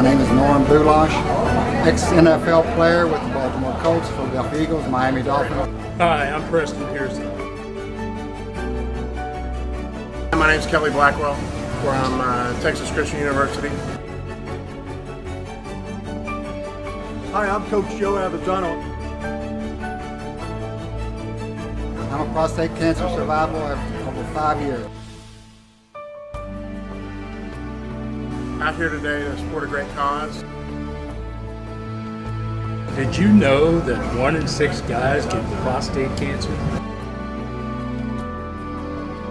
My name is Norm Bulaich, ex-NFL player with the Baltimore Colts, Philadelphia Eagles, Miami Dolphins. Hi, I'm Preston Pearson. My name is Kelly Blackwell from uh, Texas Christian University. Hi, I'm Coach Joe Avezzano. I'm a prostate cancer survivor of over five years. Out here today to support a great cause. Did you know that one in six guys get prostate cancer?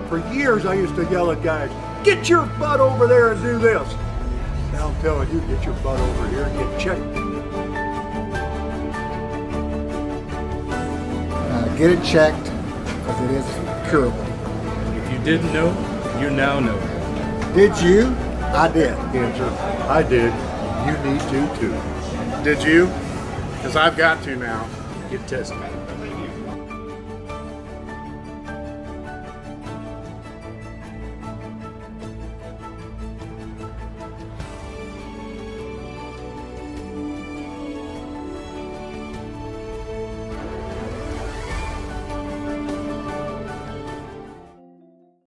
For years, I used to yell at guys, get your butt over there and do this. Now I'm telling you, get your butt over here and get checked. Uh, get it checked because it is curable. If you didn't know, you now know. Did you? I did. Answer, I did. You need to too. Did you? Because I've got to now. Get tested.